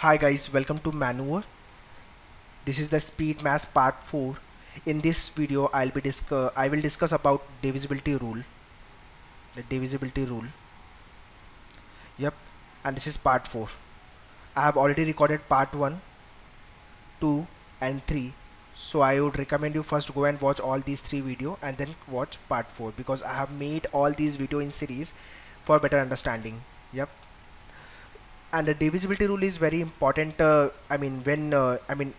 Hi guys, welcome to Manoeuvre. This is the speed maths part 4. In this video, I'll be discuss I will discuss about divisibility rule. The divisibility rule. Yep, and this is part 4. I have already recorded part 1, 2 and 3. So I would recommend you first go and watch all these three video and then watch part 4 because I have made all these video in series for better understanding. Yep and the divisibility rule is very important uh, i mean when uh, i mean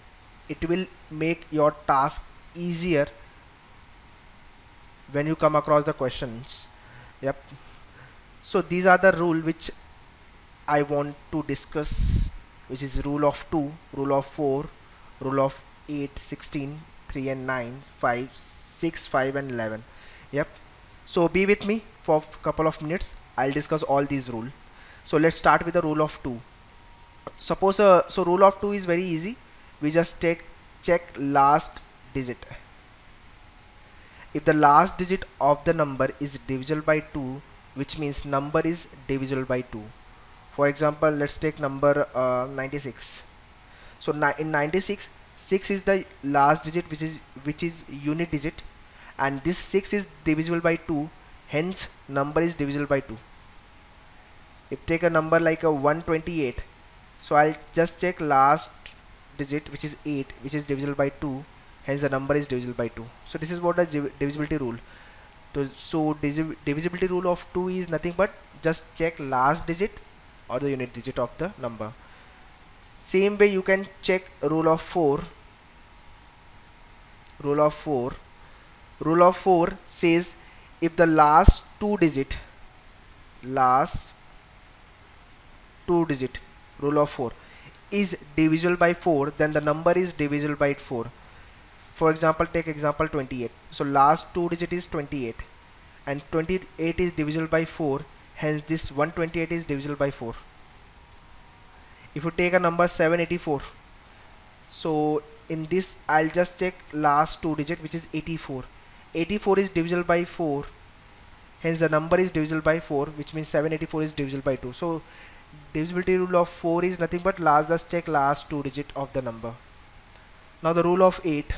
it will make your task easier when you come across the questions. Yep. So these are the rule which i want to discuss which is rule of 2 rule of 4 rule of 8 16 3 and 9 5 6 5 and 11 yep. So be with me for a couple of minutes. I'll discuss all these rule so let's start with the rule of 2 suppose uh, so rule of 2 is very easy. We just take check last digit. If the last digit of the number is divisible by 2 which means number is divisible by 2 for example let's take number uh, 96 so in 96 6 is the last digit which is which is unit digit and this 6 is divisible by 2 hence number is divisible by 2 if take a number like a 128 so I'll just check last digit which is 8 which is divisible by 2 hence the number is divisible by 2 so this is what the divisibility rule. So divisibility rule of 2 is nothing but just check last digit or the unit digit of the number. Same way you can check rule of 4 rule of 4 rule of 4 says if the last two digit last two digit rule of 4 is divisible by 4 then the number is divisible by 4 for example take example 28 so last two digit is 28 and 28 is divisible by 4 hence this 128 is divisible by 4 if you take a number 784 so in this I'll just check last two digit which is 84 84 is divisible by 4 hence the number is divisible by 4 which means 784 is divisible by 2 so divisibility rule of 4 is nothing but last just check last two digit of the number. Now the rule of 8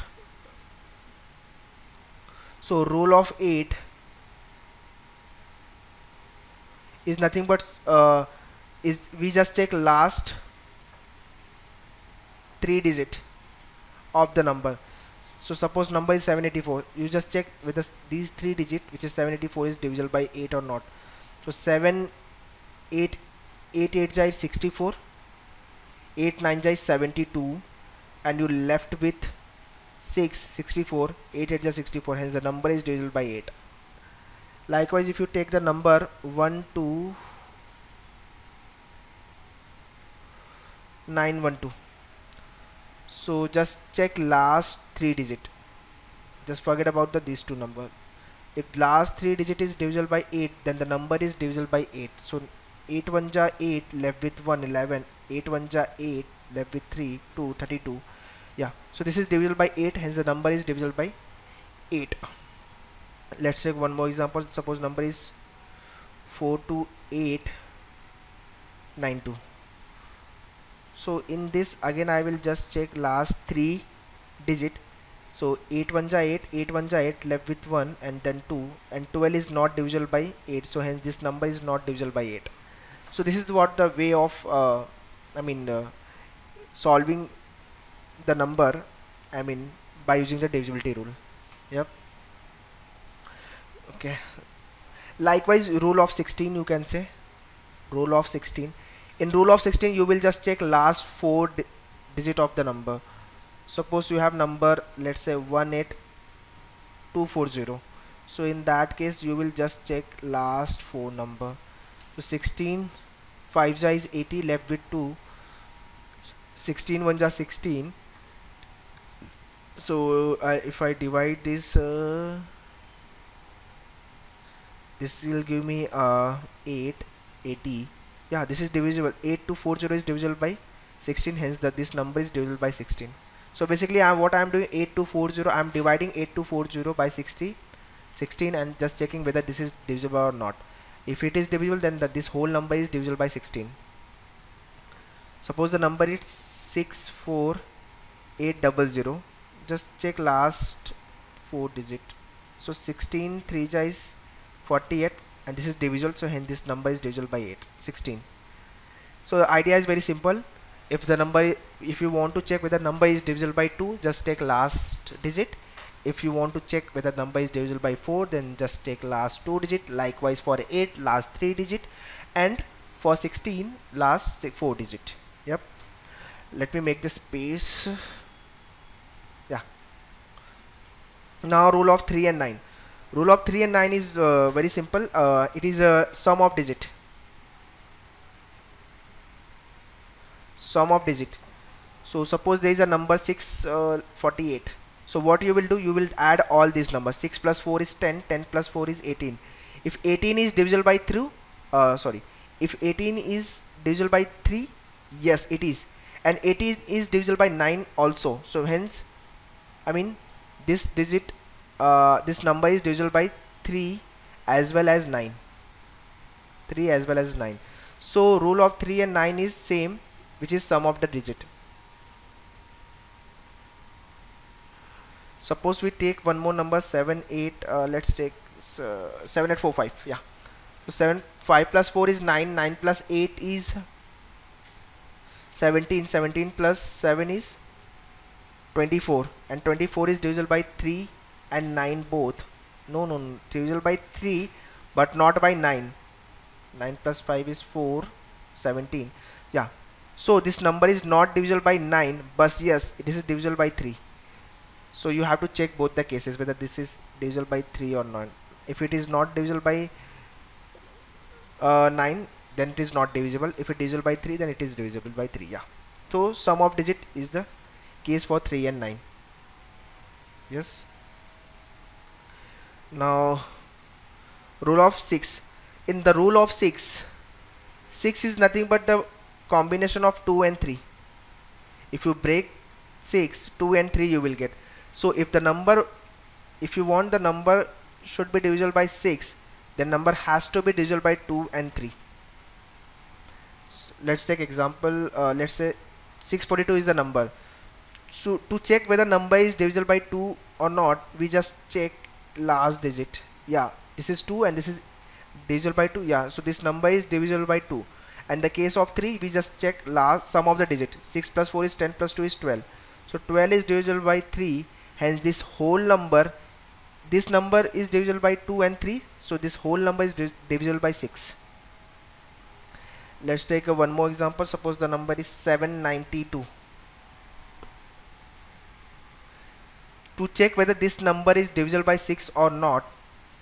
so rule of 8 is nothing but uh, is we just check last three digit of the number so suppose number is 784 you just check whether these three digit which is 784 is divisible by 8 or not. So 7 8 8 8 is 64 8 9 is 72 and you left with 6 64 8 8 is 64 hence the number is divisible by 8 likewise if you take the number 1 2 912 so just check last three digit. Just forget about the these two number. If last three digit is divisible by 8 then the number is divisible by 8 so 8 1 ja 8 left with 1 11 8 1 ja 8 left with 3 2 32 yeah. So this is divisible by 8 hence the number is divisible by 8 let's take one more example. Suppose number is 4 to 8 9 2 so in this again I will just check last three digit so 8 1 ja 8 8 1 ja 8 left with 1 and then 2 and 12 is not divisible by 8 so hence this number is not divisible by 8 so this is what the way of uh, I mean uh, solving the number I mean by using the divisibility rule. Yep. Okay. Likewise rule of 16 you can say. Rule of 16 in rule of 16 you will just check last four di digit of the number suppose you have number let's say 18240 so in that case you will just check last four number. So 16 5 is 80 left with 2 16 1 is 16 so uh, if I divide this uh, this will give me uh, 8 80 yeah this is divisible. 8240 is divisible by 16 hence that this number is divisible by 16 so basically I, what I am doing 8240 I am dividing 8240 by 60 16 and just checking whether this is divisible or not. If it is divisible then that this whole number is divisible by 16 suppose the number is 64800 just check last four digit. So 16 3 is 48 and this is divisible so hence this number is divisible by 8 16 so the idea is very simple if the number if you want to check whether number is divisible by 2 just take last digit. If you want to check whether number is divisible by 4 then just take last two digit. Likewise for 8 last three digit. And for 16 last four digit. Yep. Let me make the space. Yeah. Now rule of 3 and 9 rule of 3 and 9 is uh, very simple. Uh, it is a sum of digit sum of digit. So suppose there is a number 648 uh, so what you will do you will add all these numbers. 6 plus 4 is 10 10 plus 4 is 18 if 18 is divisible by 3 uh, sorry if 18 is divisible by 3 yes it is. And 18 is divisible by 9 also. So hence I mean this digit uh, this number is divisible by 3 as well as 9 3 as well as 9 so rule of 3 and 9 is same which is sum of the digit. Suppose we take one more number 7 8 uh, let's take uh, 7 8 4 5 yeah. So 7 5 plus 4 is 9 9 plus 8 is 17 17 plus 7 is 24 and 24 is divisible by 3 and 9 both. No no, no divisible by 3 but not by 9 9 plus 5 is 4 17 yeah so this number is not divisible by 9 but yes it is divisible by 3 so you have to check both the cases whether this is divisible by 3 or not. If it is not divisible by uh, 9 then it is not divisible. If it is divisible by 3 then it is divisible by 3 yeah. So sum of digit is the case for 3 and 9 yes. Now rule of 6 in the rule of 6 6 is nothing but the combination of 2 and 3 if you break 6 2 and 3 you will get. So if the number if you want the number should be divisible by 6 then number has to be divisible by 2 and 3 so let's take example uh, let's say 642 is the number. So to check whether number is divisible by 2 or not we just check last digit. Yeah this is 2 and this is divisible by 2 yeah so this number is divisible by 2 and the case of 3 we just check last sum of the digit. 6 plus 4 is 10 plus 2 is 12 so 12 is divisible by 3 hence this whole number this number is divisible by 2 and 3 so this whole number is divisible by 6 let's take a one more example. Suppose the number is 792 to check whether this number is divisible by 6 or not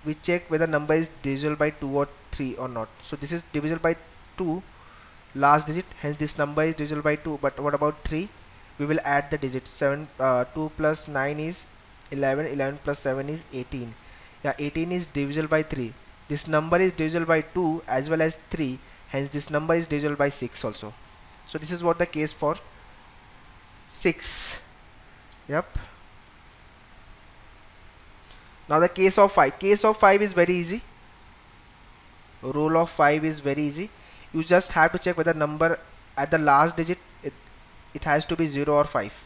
we check whether number is divisible by 2 or 3 or not. So this is divisible by 2 last digit hence this number is divisible by 2 but what about 3 we will add the digits. 7 uh, 2 plus 9 is 11 11 plus 7 is 18 yeah 18 is divisible by 3 this number is divisible by 2 as well as 3 hence this number is divisible by 6 also. So this is what the case for 6 yep. Now the case of 5 case of 5 is very easy. Rule of 5 is very easy you just have to check whether number at the last digit it it has to be 0 or 5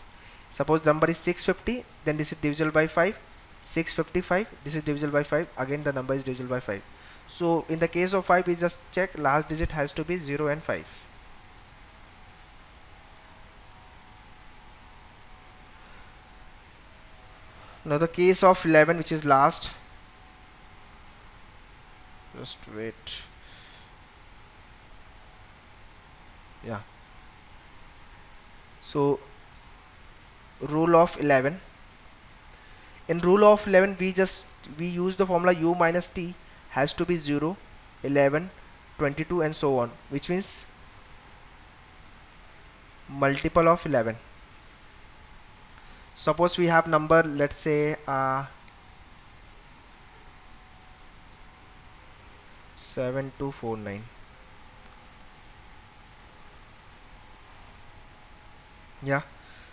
suppose number is 650 then this is divisible by 5 655 this is divisible by 5 again the number is divisible by 5 so in the case of 5 we just check last digit has to be 0 and 5 now the case of 11 which is last. Just wait yeah. So rule of 11 in rule of 11 we just we use the formula u minus t has to be 0 11 22 and so on which means multiple of 11 suppose we have number let's say uh, 7249 yeah.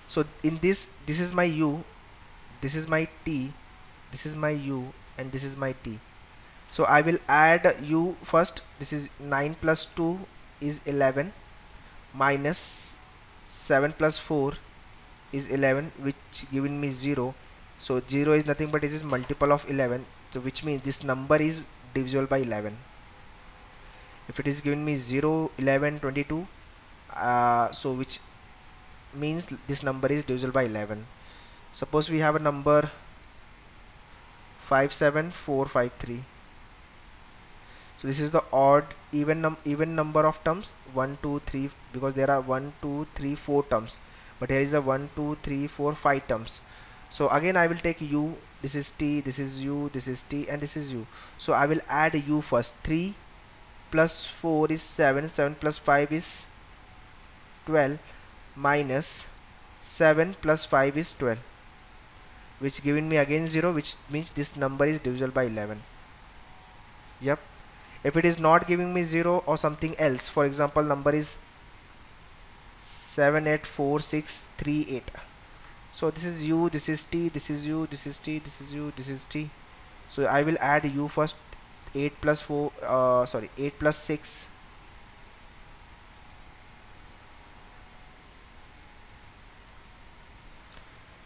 So in this this is my u this is my t this is my u and this is my t. So I will add u first. This is 9 plus 2 is 11 minus 7 plus 4 is 11 which giving me 0 so 0 is nothing but it is multiple of 11 so which means this number is divisible by 11 if it is giving me 0 11 22 uh, so which means this number is divisible by 11 suppose we have a number 57453 so this is the odd even num even number of terms 1 2 3 because there are 1 2 3 4 terms. But here is a 1 2 3 4 5 terms. So again I will take u this is t this is u this is t and this is u. So I will add u first. 3 plus 4 is 7 7 plus 5 is 12 minus 7 plus 5 is 12 which giving me again 0 which means this number is divisible by 11 yep. If it is not giving me 0 or something else for example number is 784638 so this is u this is t this is u this is t this is u this is t. So I will add u first 8 plus 4 uh, sorry 8 plus 6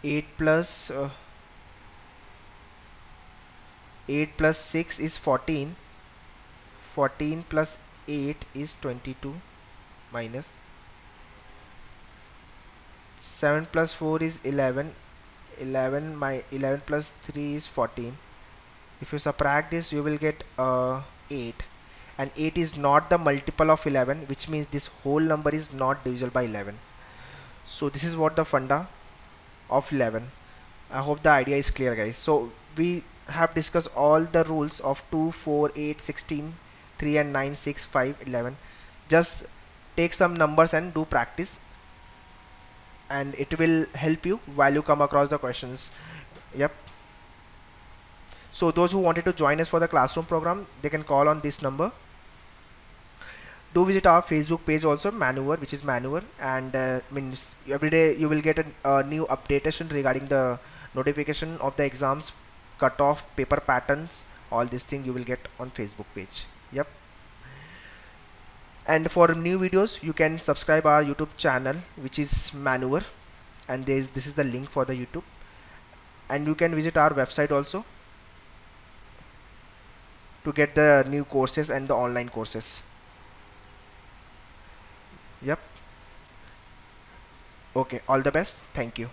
8 plus uh, 8 plus 6 is 14 14 plus 8 is 22 minus. 7 plus 4 is 11 11 my 11 plus 3 is 14 if you subtract this you will get uh, 8 and 8 is not the multiple of 11 which means this whole number is not divisible by 11 so this is what the funda of 11 I hope the idea is clear guys. So we have discussed all the rules of 2 4 8 16 3 and 9 6 5 11 just take some numbers and do practice. And it will help you while you come across the questions. Yep. So those who wanted to join us for the classroom program they can call on this number do visit our facebook page also manoeuvre which is manoeuvre. And uh, means every day you will get a, a new updation regarding the notification of the exams cutoff paper patterns all these things you will get on facebook page. Yep. And for new videos you can subscribe our youtube channel which is manoeuvre. And this this is the link for the youtube. And you can visit our website also to get the new courses and the online courses yep. Okay all the best. Thank you